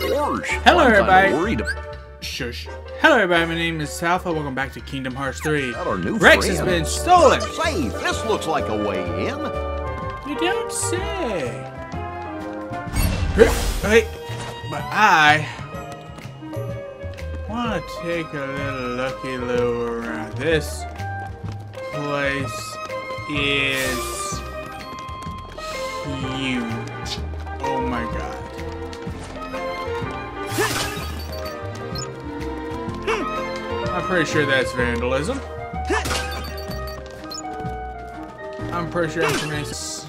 course. Hello, everybody. Worried Shush. Hello, everybody. My name is Alpha. Welcome back to Kingdom Hearts 3. about our new Rex has been stolen. Say, this looks like a way in. You don't say. Wait, but I want to take a little looky loo around. This place is huge. Oh my god. Pretty sure that's vandalism. I'm pretty sure that's racist.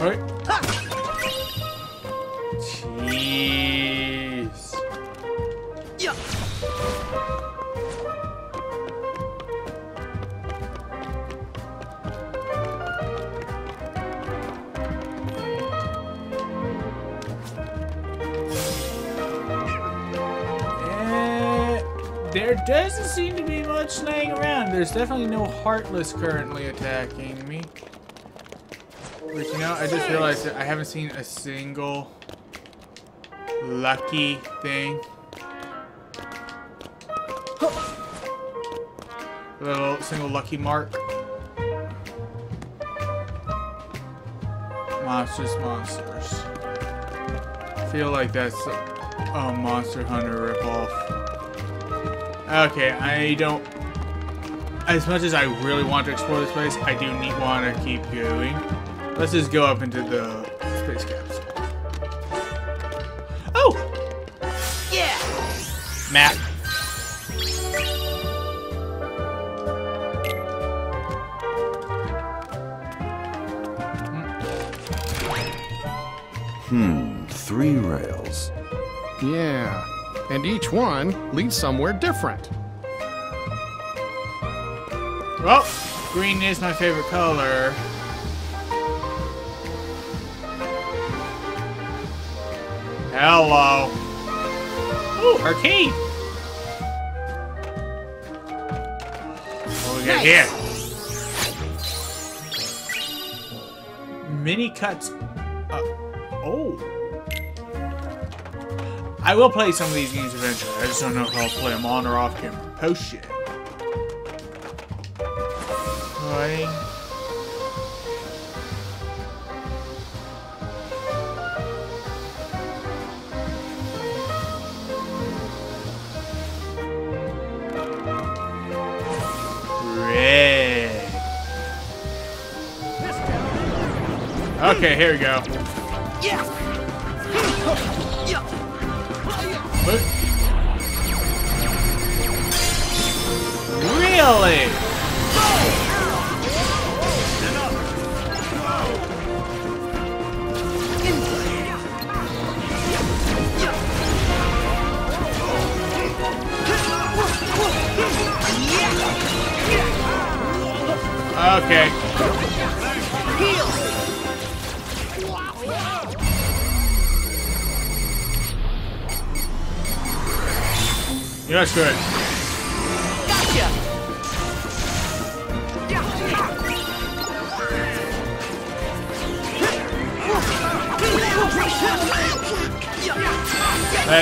Right. There doesn't seem to be much laying around. There's definitely no Heartless currently attacking me. You know, I just realized I haven't seen a single lucky thing. A Little single lucky mark. Monsters, monsters. I feel like that's a Monster Hunter ripoff. Okay, I don't. As much as I really want to explore this place, I do need want to keep going. Let's just go up into the space capsule. Oh! Yeah! Map. And each one leads somewhere different. Well, green is my favorite color. Hello. Ooh, arcade. What we got here? Mini cuts. I will play some of these games eventually. I just don't know if I'll play them on or off camera. Post shit. Right. Red. Okay, here we go. Yeah! Really? Okay. Yeah, that's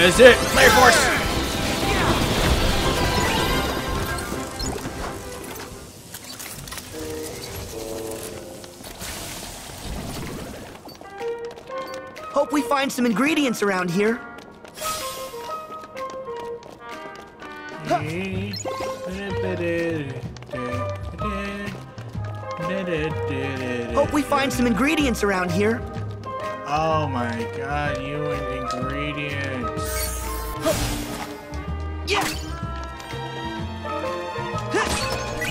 is it. Player force. Hope we find some ingredients around here. Hope we find some ingredients around here. Oh my god, you and ingredients. Yeah!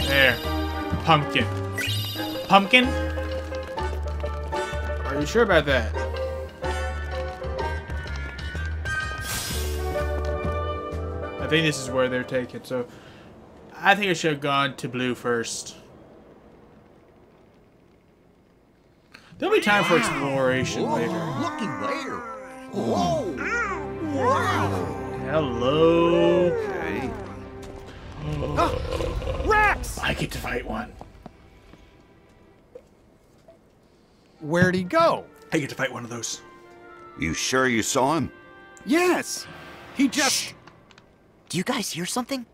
There. Pumpkin. Pumpkin? Are you sure about that? I think this is where they're taken, so I think I should have gone to blue first. There'll be time for exploration later. Looky there. Whoa. Wow. Hello. Okay. Rex! I get to fight one. where'd he go? I get to fight one of those. You sure you saw him? Yes. He just. Do you guys hear something?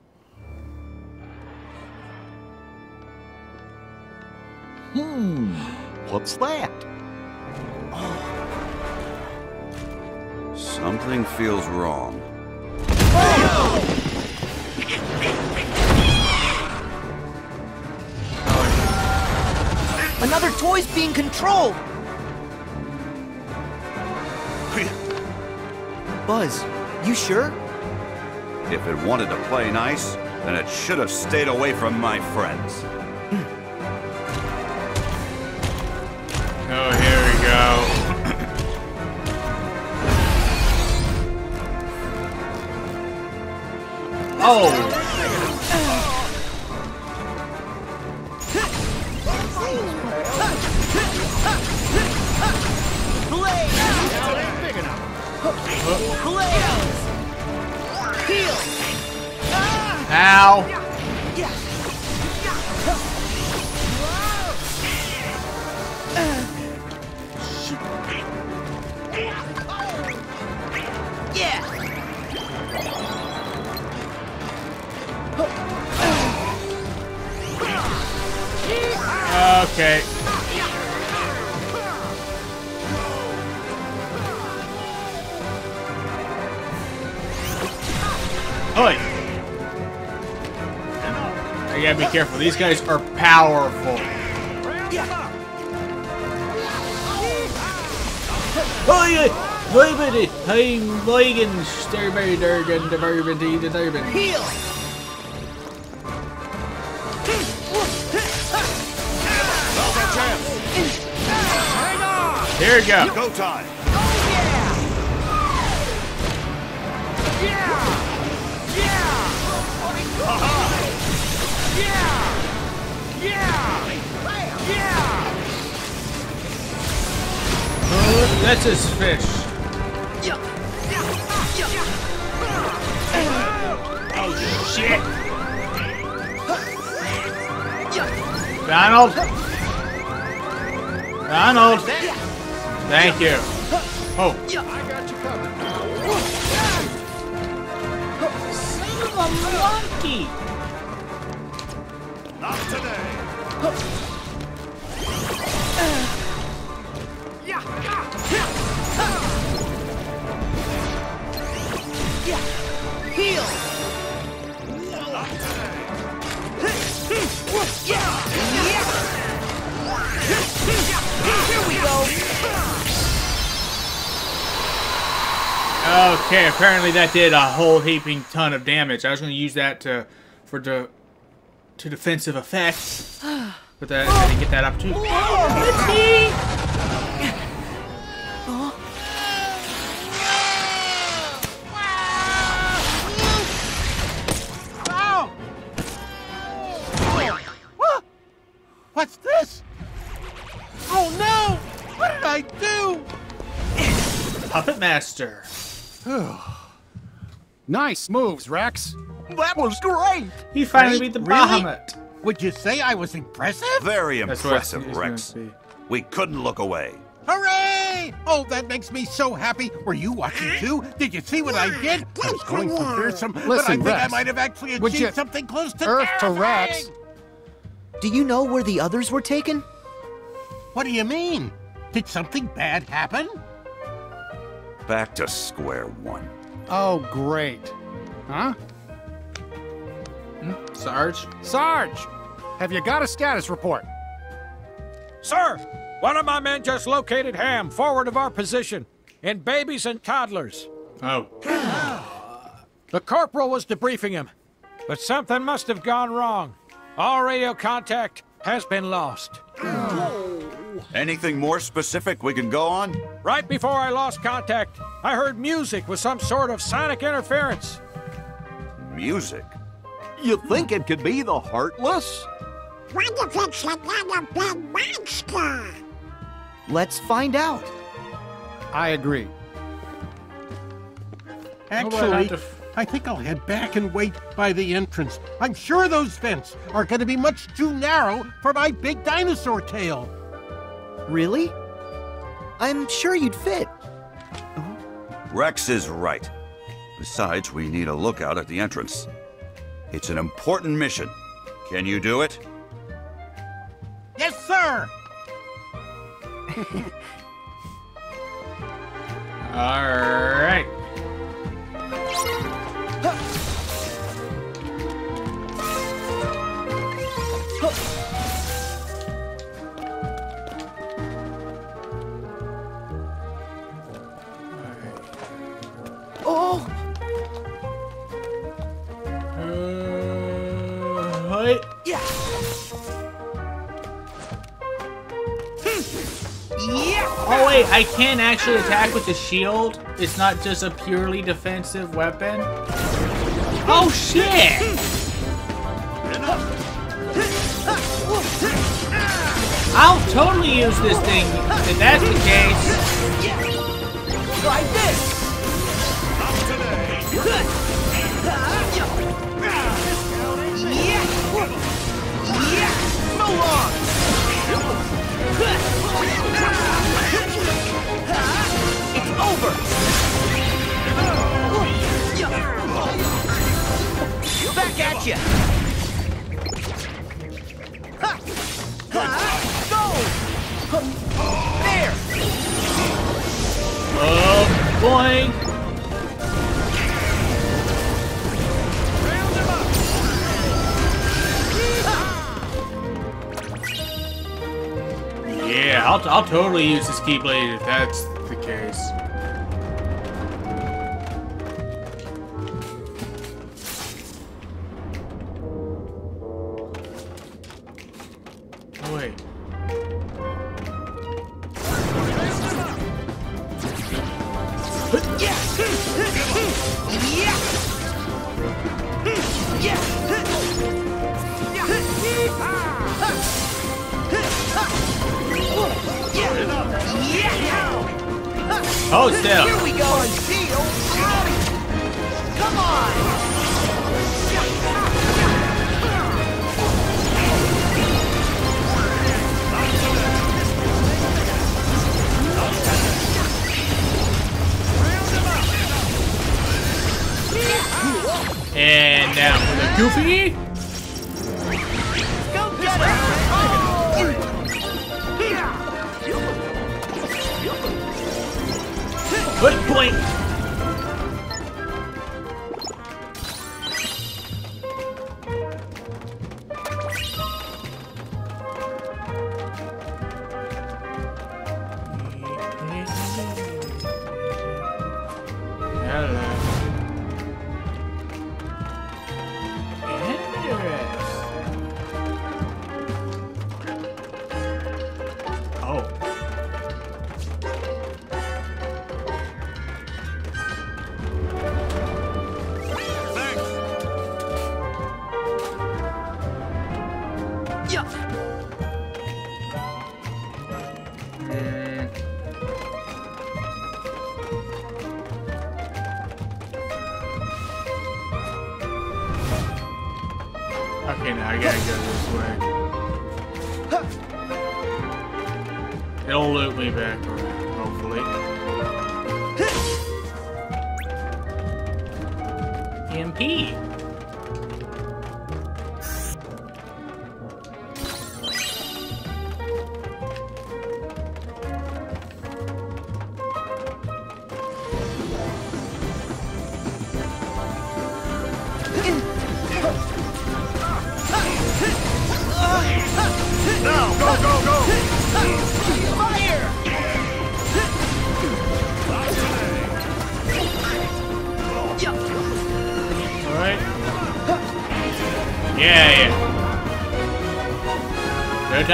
Hmm. What's that? Something feels wrong. Another toy's being controlled! Buzz, you sure? If it wanted to play nice, then it should have stayed away from my friends. Oh, here we go. oh, ow. Okay. Be careful. These guys are powerful. Oi! Leibede! Hey, Leigen! Sterberry Durgan, the Bourbon, the Durban. Here we go. Go time! That's his fish. Oh shit! Donald! Donald! Thank you. Oh. I got you covered. Son of a monkey! Not today! Okay, apparently that did a whole heaping ton of damage. I was going to use that to for the to defensive effects, but that I didn't get that opportunity. What's this? Oh no! What did I do? Puppet Master. Nice moves, Rex. That was great! He finally beat the really? Bahamut. Would you say I was impressive? Very That's what it's- impressive, Rex. We couldn't look away. Hooray! Oh, that makes me so happy. Were you watching too? Did you see what I did? I was going for fearsome, but I Listen, think I might have actually achieved you- something close to Earth to. Rex. Do you know where the others were taken? What do you mean? Did something bad happen? Back to square one. Oh, great. Huh? Hmm? Sarge. Sarge, have you got a status report? Sir, one of my men just located Ham forward of our position in babies and toddlers. Oh. The corporal was debriefing him, but something must have gone wrong. All radio contact has been lost. Anything more specific we can go on? Right before I lost contact, I heard music with some sort of sonic interference. Music. You think it could be the Heartless? What if it's another big monster? Let's find out. I agree. Actually, to- I think I'll head back and wait by the entrance. I'm sure those vents are going to be much too narrow for my big dinosaur tail. Really? I'm sure you'd fit. Rex is right. Besides, we need a lookout at the entrance. It's an important mission. Can you do it? Yes, sir! Alright. Oh, Yeah. Oh wait, I can actually attack with the shield. It's not just a purely defensive weapon. Oh shit! I'll totally use this thing if that's the case. Like this. So long. Over. Back at you. Go. There. Oh boy! Yeah, I'll, I'll totally use this Keyblade if that's Oh, still. Here we go.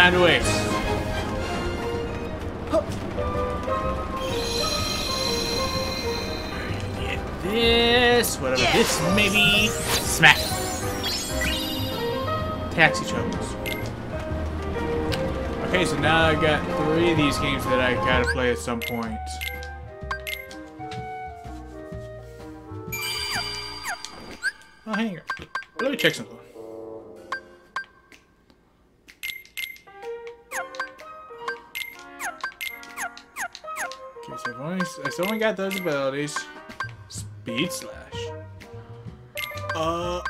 Time. Get this, whatever this may be. Smack. Taxi troubles. Okay, so now I've got three of these games that I gotta play at some point. So I've only, only got those abilities. Speed slash. Uh.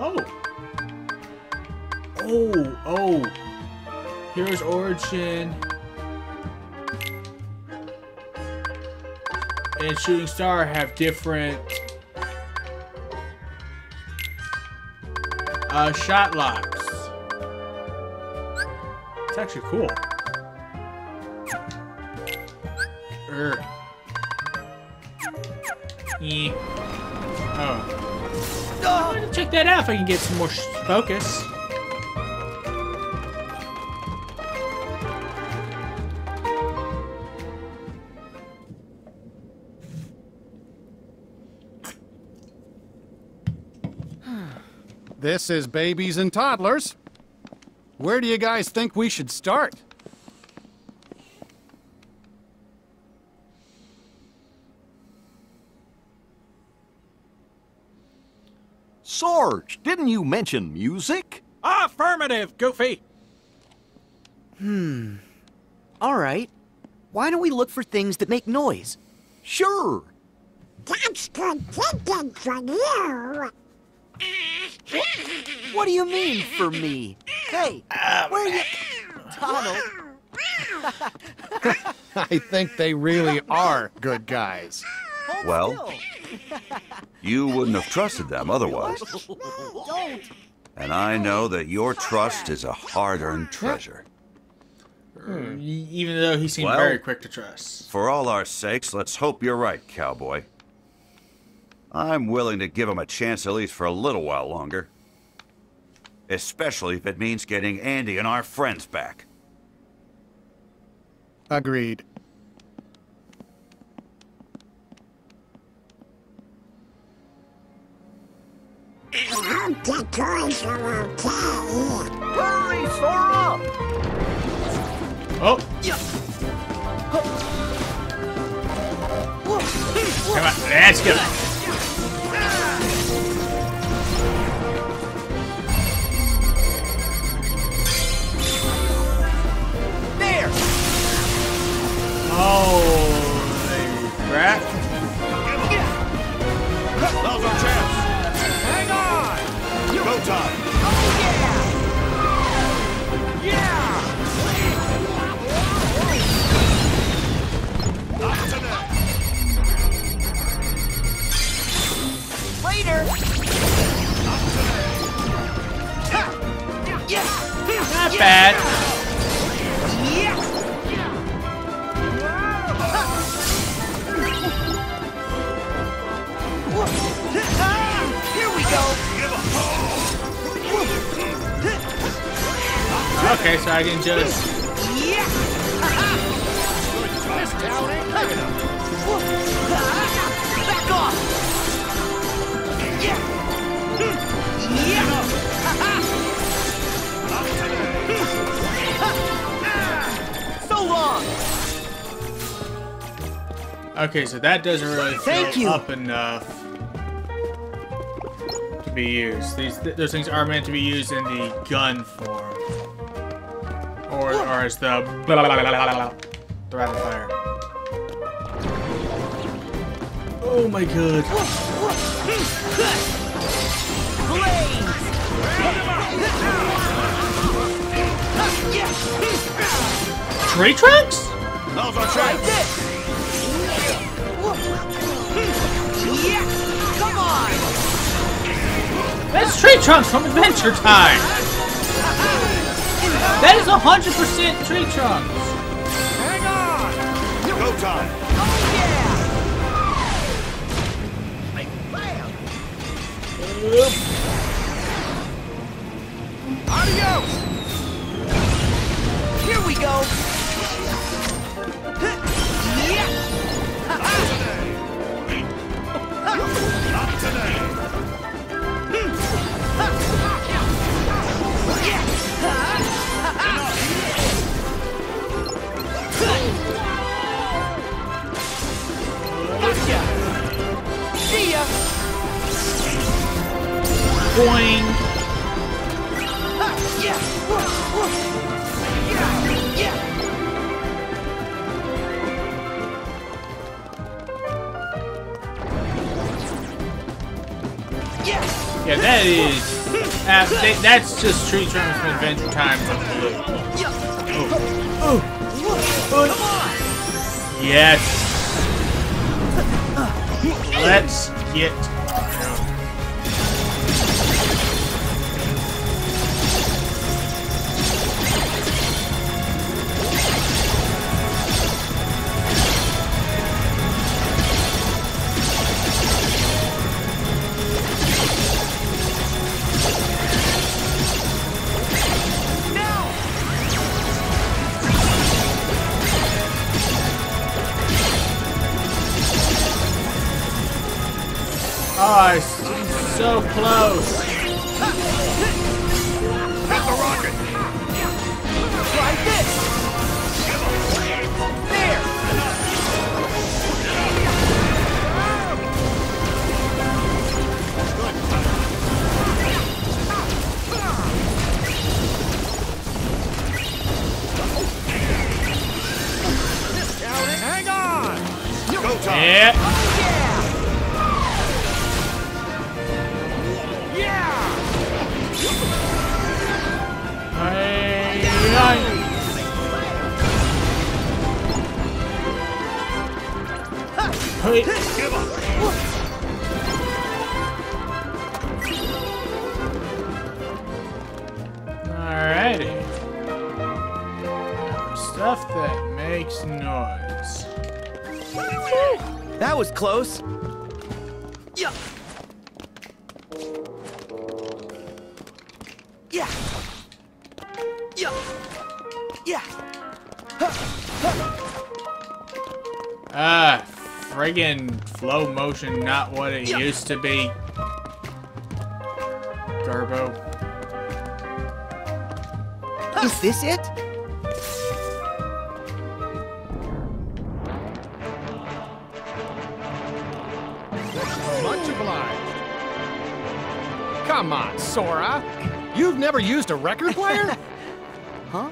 Oh. Oh, oh. Hero's Origin. And Shooting Star have different uh, shot locks. It's actually cool. Er. Eh. Oh. Oh, check that out if I can get some more focus. This is babies and toddlers. Where do you guys think we should start? Sarge, didn't you mention music? Affirmative, Goofy. Hmm. All right. Why don't we look for things that make noise? Sure. That's good thinking from you. What do you mean for me? Hey, um, where are you? Donald, I think they really are good guys. Well? You wouldn't have trusted them otherwise. And I know that your trust is a hard-earned treasure. Hmm, e- Even though he seemed Well- very quick to trust. For all our sakes, let's hope you're right, cowboy. I'm willing to give him a chance at least for a little while longer. Especially if it means getting Andy and our friends back. Agreed. I hope the toys are okay. Hurry, Sora! Oh! Come on, let's go. Holy crap. Now's our chance! Hang on! Go time! Oh yeah. Yeah. Later! Not bad. Here we go! Okay, so I can just. Yeah, back off! So long! Okay, so that doesn't really Thank you. up enough be used. These th those things are meant to be used in the gun form, or or as the blah, blah, blah, blah, blah, blah, the rapid fire. Oh my god! Tree trunks? Now's our chance! Come That's tree trunks from Adventure Time. That is hundred percent tree trunks. Hang on! Go time! Oh yeah! Bam. Adios! Here we go! Boing. Yeah, that is. Uh, that, that's just Tree Trunks from Adventure Time. Oh. Oh. Yes. Let's get. Was close. Yeah. Yeah. Yeah. Yeah. Ah, friggin' Flowmotion, not what it used to be. Garbo. Is this it? Sora. You've never used a record player? Huh?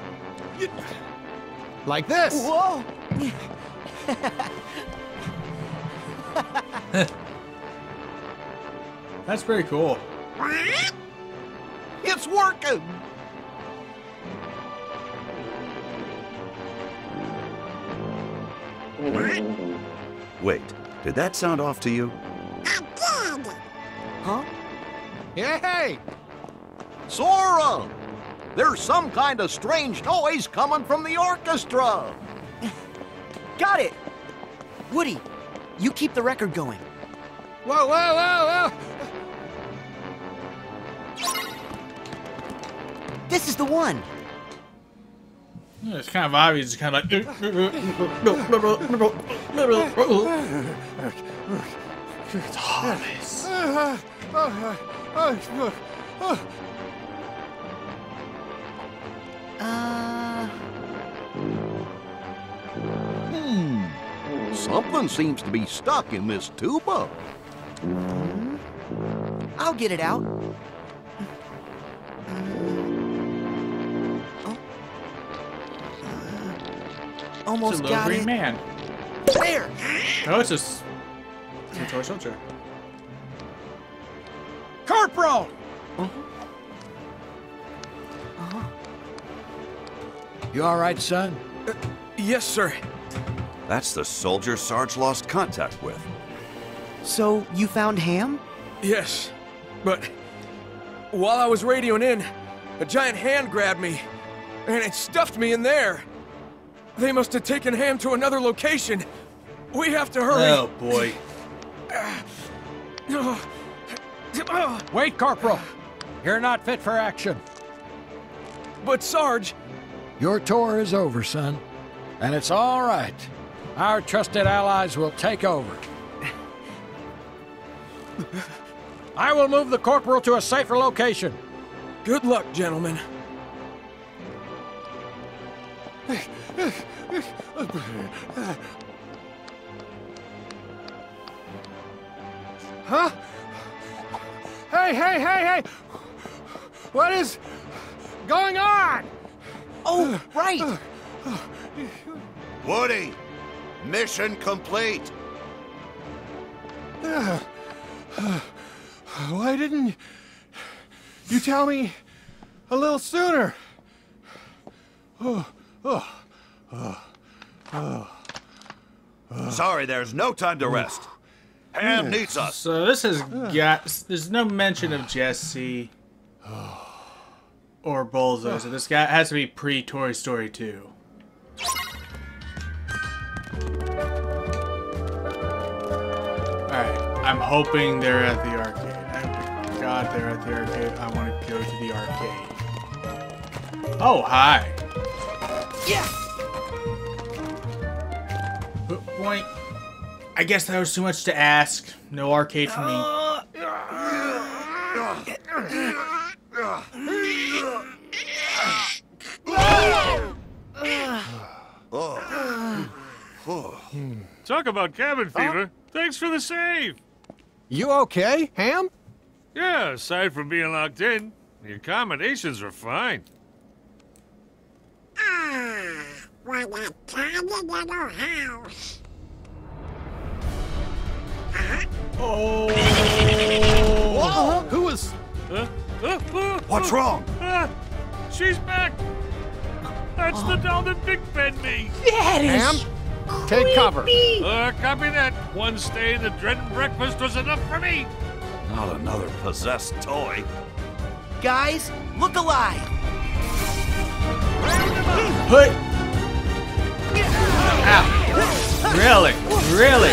like this. Whoa! That's pretty cool. It's working! Wait, did that sound off to you? Hey! Sora! There's some kind of strange noise coming from the orchestra! Got it! Woody, you keep the record going. Whoa, whoa, whoa, whoa! This is the one. It's kind of obvious. It's kind of like. It's Hollis. Uh, Hmm. Something seems to be stuck in this tuba. I'll get it out. Oh. It's Almost a little got green it. man. There. No, it's just. It's a toy soldier. You all right, son? Uh, yes, sir. That's the soldier Sarge lost contact with. So you found Ham? Yes. But while I was radioing in, a giant hand grabbed me, and it stuffed me in there. They must have taken Ham to another location. We have to hurry. Oh boy. Wait, Corporal. You're not fit for action. But Sarge, Your tour is over, son. And it's all right. Our trusted allies will take over. I will move the corporal to a safer location. good luck, gentlemen. Huh? Hey, hey, hey, hey! What is. going on? Oh, right. Woody, mission complete. Why didn't you tell me a little sooner? Sorry, there's no time to rest. Ham needs us. So this has got. There's no mention of Jesse oh. Or Bullseye. So this guy has to be pre Toy Story 2. Alright, I'm hoping they're at the arcade. I God, they're at the arcade. I want to go to the arcade. Oh, hi. Yeah. But Point. I guess that was too much to ask. No arcade for me. Uh, Talk about cabin fever. Thanks for the save. You okay, Ham? Yeah, aside from being locked in, the accommodations are fine. Ah, what a tiny little house. Oh. Who was... Huh? Uh, uh, What's uh, wrong? uh, she's back. That's the doll that Big fed me. Ham? Take cover. Uh, copy that. One stay in the dread and breakfast was enough for me. Not another possessed toy. Guys, look alive. Put. Ow. Really? Really?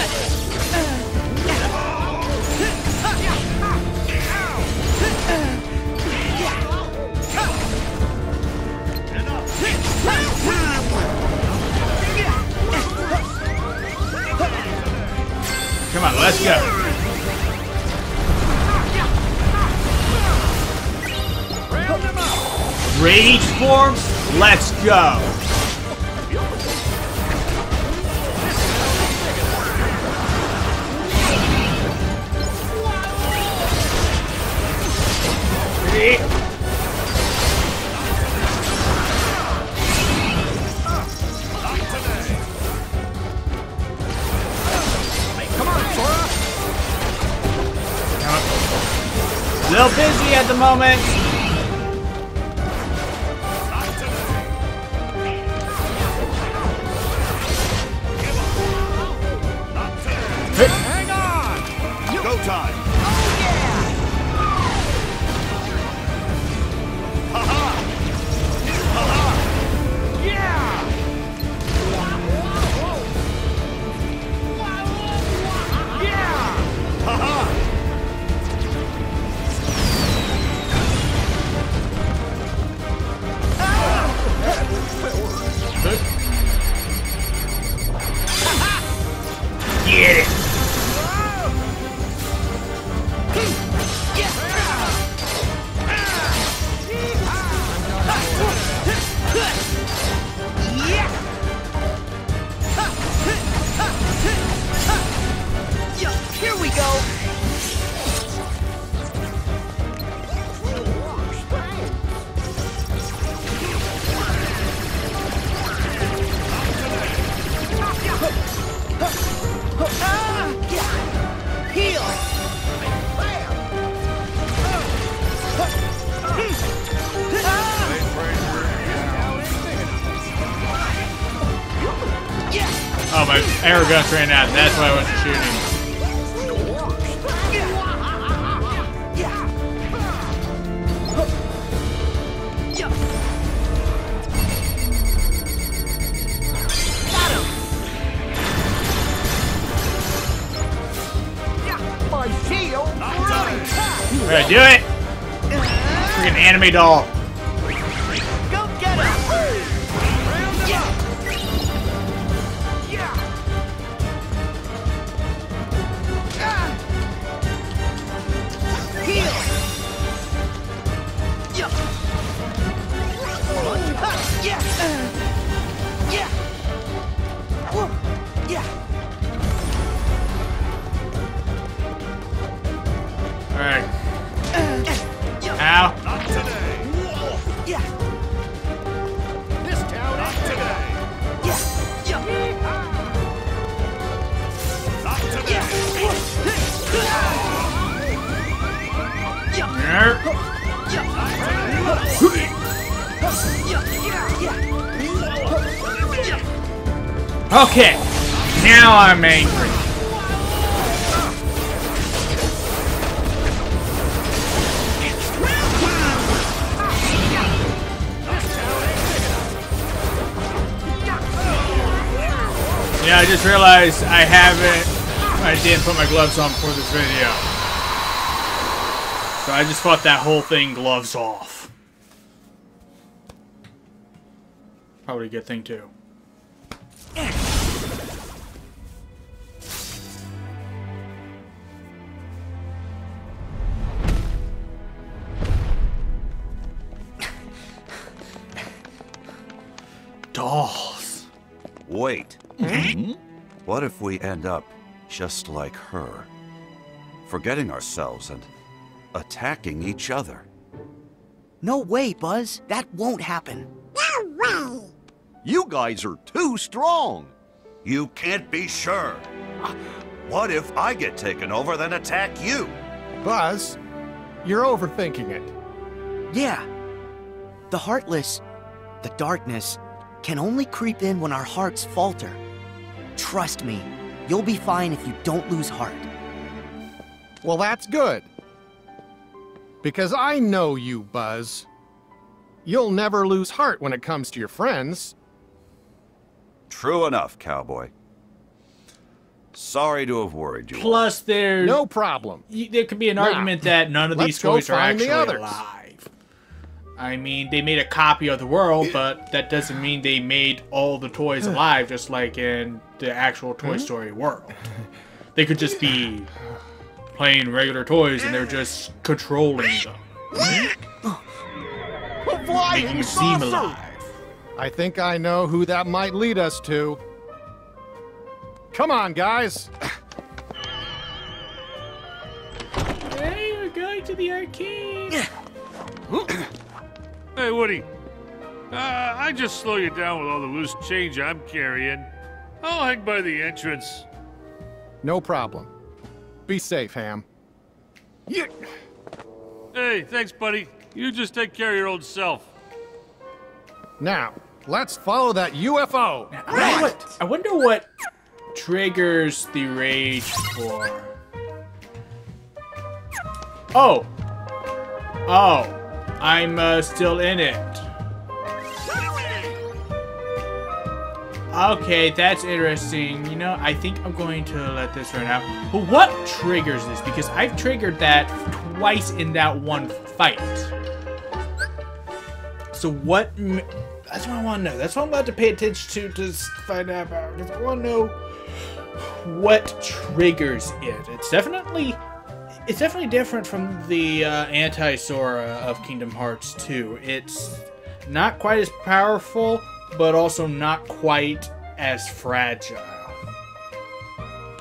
Come on, let's go. Rage form, let's go. Come Little busy at the moment. Hang on. Go time. My air guns ran out. and That's why I wasn't shooting. My shield. We're gonna do it. Freaking anime doll. Okay, now I'm angry. Yeah, I just realized I haven't, I didn't put my gloves on for this video. I just fought that whole thing gloves off. Probably a good thing too. Dolls. Wait. Hmm? What if we end up just like her? Forgetting ourselves and attacking each other. No way, Buzz. That won't happen. No way. You guys are too strong. You can't be sure. What if I get taken over, then attack you? Buzz, you're overthinking it. Yeah. The heartless, the darkness, can only creep in when our hearts falter. Trust me, you'll be fine if you don't lose heart. Well, that's good. Because I know you, Buzz. You'll never lose heart when it comes to your friends. True enough, cowboy. Sorry to have worried you. Plus, there's No problem. there could be an Now, argument that none of let's these toys are find the actually alive. I mean, they made a copy of the world, but that doesn't mean they made all the toys alive, just like in the actual Toy hmm? Story world. They could just be playing regular toys, and they're just controlling them, A flying making you seem alive. I think I know who that might lead us to. Come on, guys. Hey, we're going to the arcade. Hey, Woody. Uh, I just slow you down with all the loose change I'm carrying. I'll hang by the entrance. No problem. Be safe, Hamm. Yeah. Hey, thanks, buddy. You just take care of your old self. Now, let's follow that UFO. I wonder what, I wonder what triggers the rage for. Oh. Oh. I'm uh, still in it. Okay, that's interesting. You know, I think I'm going to let this run out. But what triggers this? Because I've triggered that twice in that one fight. So what? That's what I want to know. That's what I'm about to pay attention to to find out about. Because I want to know what triggers it. It's definitely, it's definitely different from the uh, anti-Sora of Kingdom Hearts 2. It's not quite as powerful, but also not quite as fragile.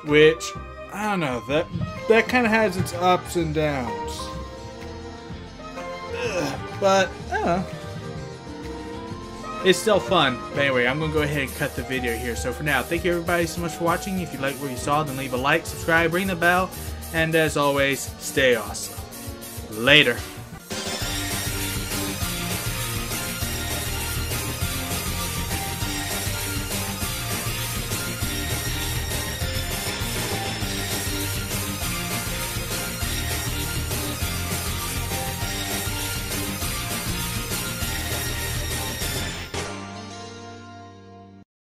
Which I don't know. That that kind of has its ups and downs. But know. It's still fun. But anyway, I'm gonna go ahead and cut the video here. So for now, thank you everybody so much for watching. If you liked what you saw, then leave a like, subscribe, ring the bell, and as always, stay awesome. Later.